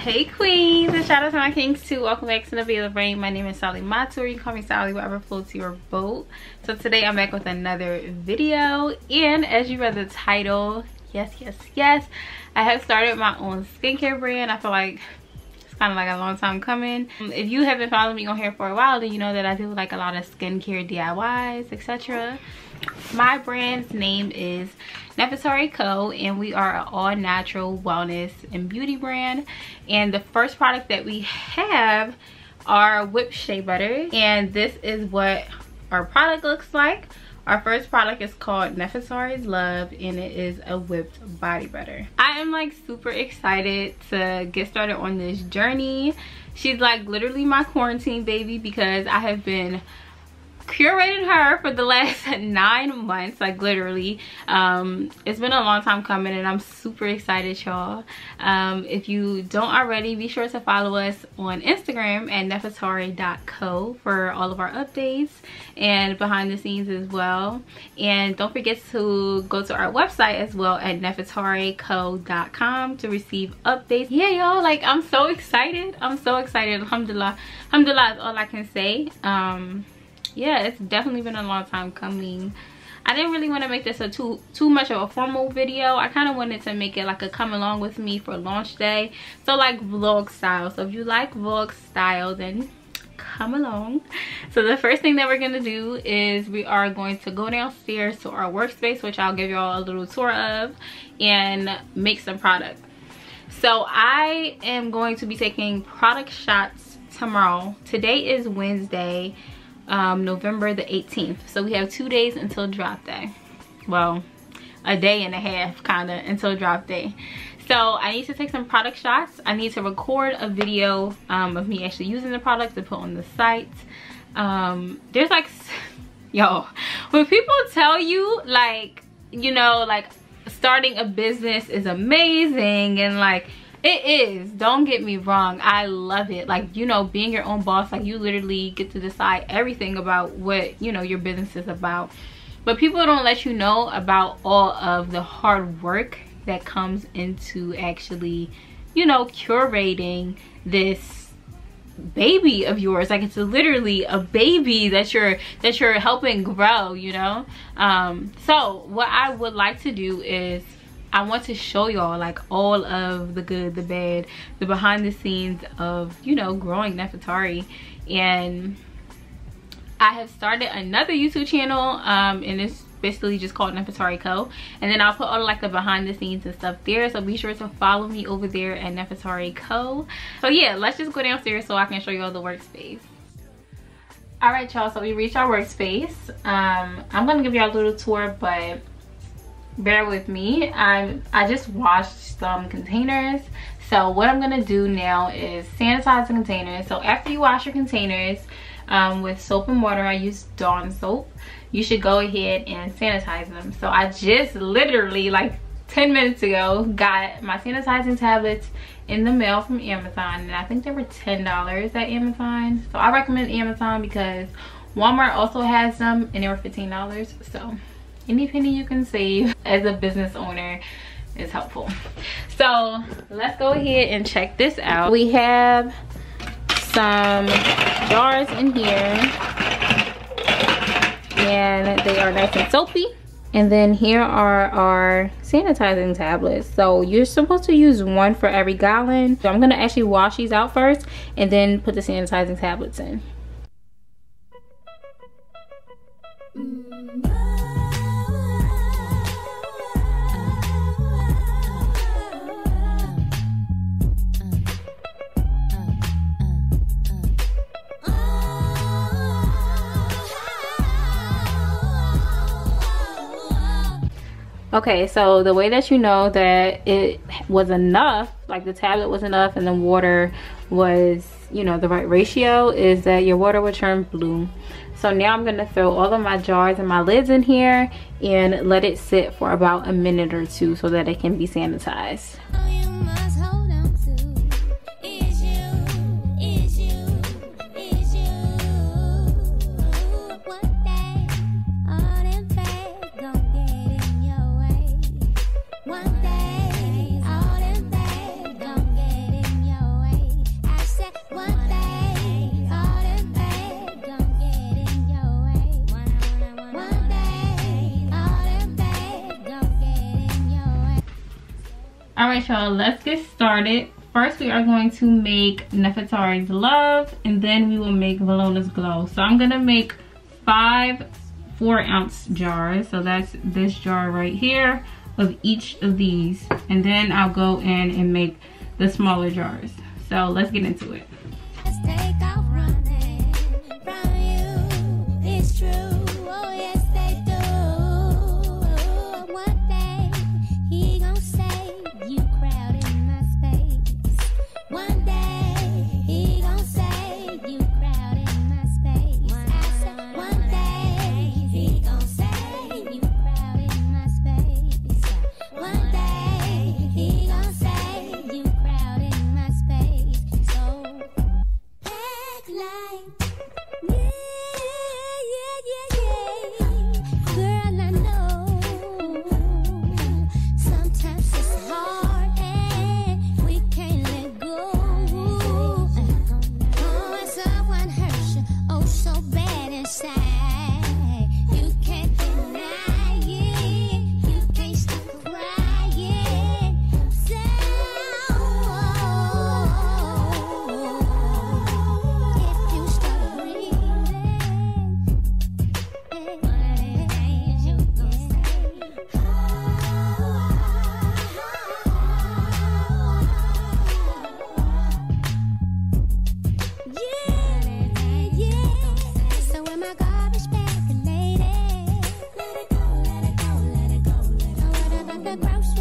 hey queens and shout out to my kings too. Welcome back to Nabila Raine. My name is Salimatou you can call me Sali whatever floats your boat. So today I'm back with another video. And as you read the title yes yes yes. I have started my own skincare brand. I feel like it's kind of like a long time coming. Um, if you have been following me on here for a while then you know that I do like a lot of skincare DIYs etc my brand's name is Nefertari Co and we are an all natural wellness and beauty brand. And the first product that we have are whipped shea butter and this is what our product looks like our first product is called Nefertari's Love and it is a whipped body butter. I am like super excited to get started on this journey. She's like literally my quarantine baby because I have been curated her for the last nine months like literally. Um it's been a long time coming and i'm super excited y'all. Um if you don't already be sure to follow us on instagram at nefertari.co for all of our updates and behind the scenes as well. And don't forget to go to our website as well at nefertarico.com to receive updates. Yeah y'all like i'm so excited. I'm so excited. Alhamdulillah. Alhamdulillah is all i can say. Um yeah it's definitely been a long time coming I didn't really want to make this a too too much of a formal video. I kind of wanted to make it like a come along with me for launch day. So like vlog style. So if you like vlog style then come along. So the first thing that we're going to do is we are going to go downstairs to our workspace which I'll give y'all a little tour of and make some product. So I am going to be taking product shots tomorrow. Today is Wednesday um, November the 18th. So we have two days until drop day. Well, a day and a half kind of until drop day. So I need to take some product shots. I need to record a video um, of me actually using the product to put on the site. Um, there's like, yo, when people tell you like, you know, like starting a business is amazing and like it is. Don't get me wrong. I love it. Like you know being your own boss like you literally get to decide everything about what you know your business is about. But people don't let you know about all of the hard work that comes into actually you know curating this baby of yours. Like it's literally a baby that you're that you're helping grow you know? Um so what i would like to do is I want to show y'all like all of the good, the bad, the behind the scenes of, you know, growing Nefertari. And I have started another YouTube channel um, and it's basically just called Nefertari Co. And then I'll put all like the behind the scenes and stuff there. So be sure to follow me over there at Nefertari Co. So yeah, let's just go downstairs so I can show you all the workspace. All right, y'all, so we reached our workspace. Um, I'm gonna give y'all a little tour, but bear with me. I'm i just washed some containers. So what i'm gonna do now is sanitize the containers. So after you wash your containers um, with soap and water i use dawn soap. You should go ahead and sanitize them. So i just literally like 10 minutes ago got my sanitizing tablets in the mail from amazon and i think they were 10 dollars at amazon. So i recommend amazon because walmart also has them and they were 15 dollars so any penny you can save as a business owner is helpful. So let's go ahead and check this out. We have some jars in here. And they are nice and soapy. And then here are our sanitizing tablets. So you're supposed to use one for every gallon. So i'm gonna actually wash these out first and then put the sanitizing tablets in okay so the way that you know that it was enough like the tablet was enough and the water was you know the right ratio is that your water will turn blue So now I'm gonna throw all of my jars and my lids in here and let it sit for about a minute or two so that it can be sanitized. All right y'all let's get started. First we are going to make nefertari's love and then we will make Valona's glow. So i'm gonna make five four ounce jars. So that's this jar right here of each of these. And then i'll go in and make the smaller jars. So let's get into it the lady.